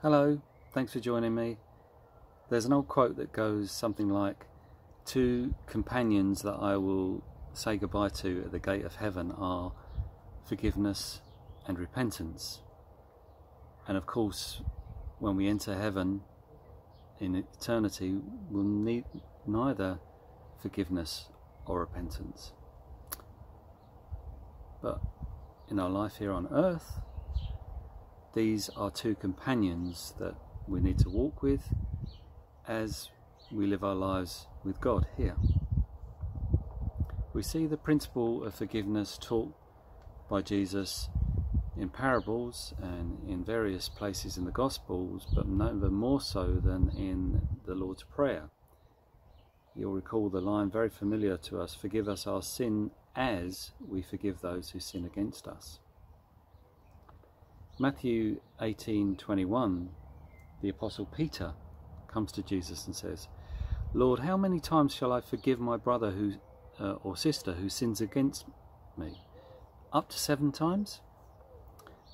Hello, thanks for joining me. There's an old quote that goes something like Two companions that I will say goodbye to at the gate of heaven are forgiveness and repentance. And of course, when we enter heaven in eternity, we'll need neither forgiveness or repentance. But in our life here on earth, these are two companions that we need to walk with as we live our lives with God here. We see the principle of forgiveness taught by Jesus in parables and in various places in the Gospels, but never more so than in the Lord's Prayer. You'll recall the line very familiar to us Forgive us our sin as we forgive those who sin against us. Matthew 18:21 the apostle Peter comes to Jesus and says, "Lord, how many times shall I forgive my brother who uh, or sister who sins against me? Up to 7 times?"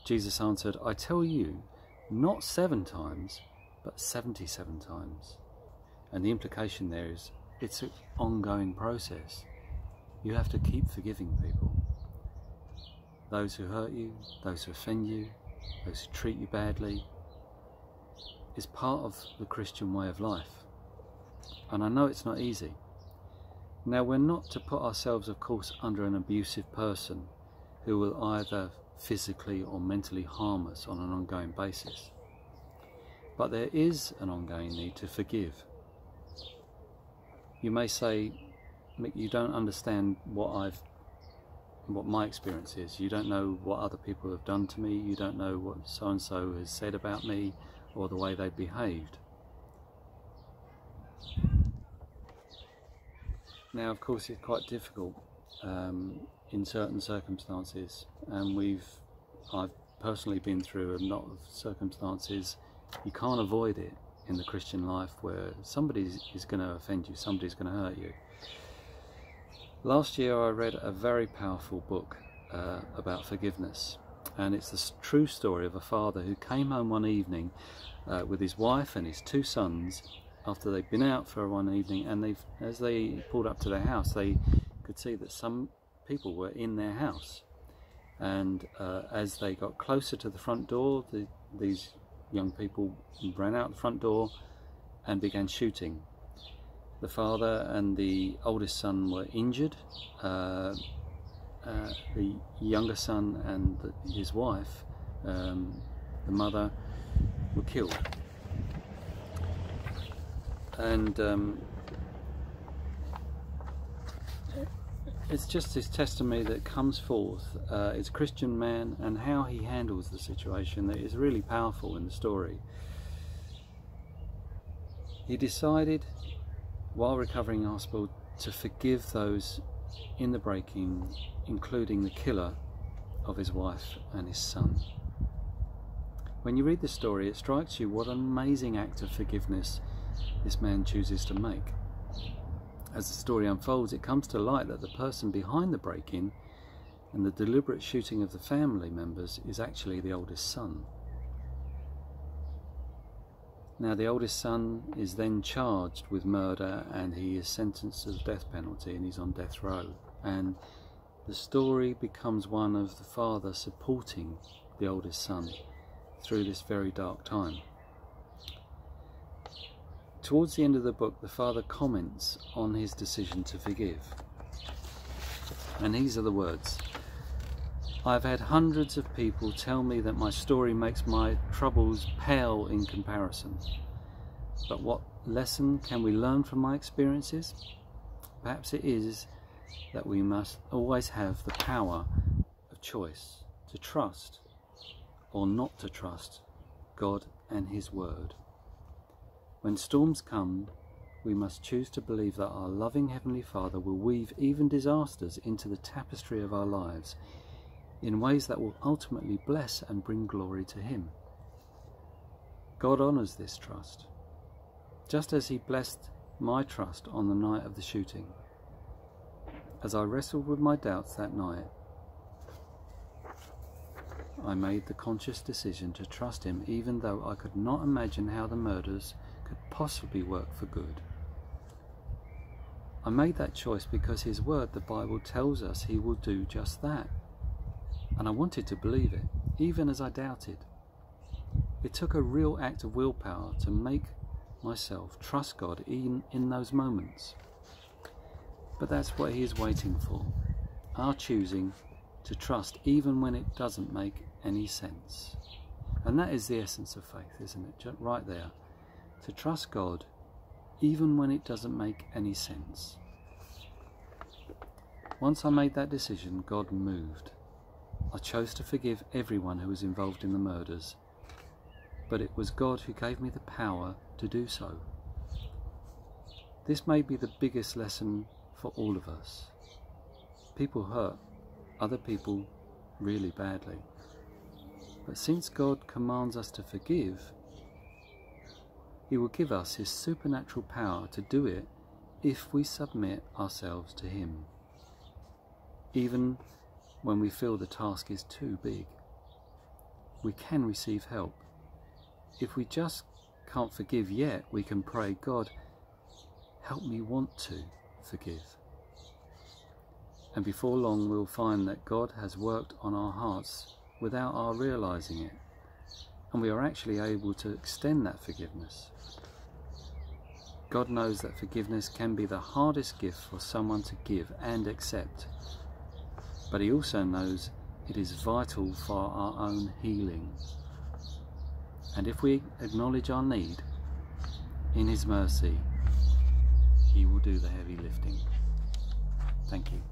Jesus answered, "I tell you, not 7 times, but 77 times." And the implication there is it's an ongoing process. You have to keep forgiving people. Those who hurt you, those who offend you, those who treat you badly, is part of the Christian way of life. And I know it's not easy. Now, we're not to put ourselves, of course, under an abusive person who will either physically or mentally harm us on an ongoing basis. But there is an ongoing need to forgive. You may say, Mick, you don't understand what I've what my experience is. You don't know what other people have done to me. You don't know what so and so has said about me or the way they've behaved. Now, of course, it's quite difficult um, in certain circumstances, and we've I've personally been through a lot of circumstances. You can't avoid it in the Christian life where somebody is going to offend you, somebody's going to hurt you. Last year, I read a very powerful book uh, about forgiveness, and it's the true story of a father who came home one evening uh, with his wife and his two sons after they'd been out for one evening, and they, as they pulled up to their house, they could see that some people were in their house. And uh, as they got closer to the front door, the, these young people ran out the front door and began shooting the father and the oldest son were injured. Uh, uh, the younger son and the, his wife, um, the mother, were killed. And um, it's just this testimony that comes forth. Uh, it's Christian man and how he handles the situation that is really powerful in the story. He decided while recovering in hospital to forgive those in the breaking, including the killer of his wife and his son. When you read the story, it strikes you what an amazing act of forgiveness this man chooses to make. As the story unfolds, it comes to light that the person behind the break in and the deliberate shooting of the family members is actually the oldest son. Now, the oldest son is then charged with murder and he is sentenced to the death penalty and he's on death row. And the story becomes one of the father supporting the oldest son through this very dark time. Towards the end of the book, the father comments on his decision to forgive. And these are the words I've had hundreds of people tell me that my story makes my troubles pale in comparison. But what lesson can we learn from my experiences? Perhaps it is that we must always have the power of choice to trust or not to trust God and His Word. When storms come, we must choose to believe that our loving Heavenly Father will weave even disasters into the tapestry of our lives in ways that will ultimately bless and bring glory to Him. God honours this trust, just as He blessed my trust on the night of the shooting. As I wrestled with my doubts that night, I made the conscious decision to trust him even though I could not imagine how the murders could possibly work for good. I made that choice because his word, the Bible, tells us he will do just that. And I wanted to believe it, even as I doubted. It took a real act of willpower to make myself trust God even in those moments. But that's what He is waiting for our choosing to trust even when it doesn't make any sense. And that is the essence of faith, isn't it? Just right there. To trust God even when it doesn't make any sense. Once I made that decision, God moved. I chose to forgive everyone who was involved in the murders, but it was God who gave me the power to do so. This may be the biggest lesson for all of us. People hurt other people really badly. But since God commands us to forgive, He will give us His supernatural power to do it if we submit ourselves to Him, even when we feel the task is too big. We can receive help. If we just can't forgive yet, we can pray, God, help me want to forgive. And before long, we'll find that God has worked on our hearts without our realizing it. And we are actually able to extend that forgiveness. God knows that forgiveness can be the hardest gift for someone to give and accept. But He also knows it is vital for our own healing. And if we acknowledge our need, in His mercy, He will do the heavy lifting. Thank you.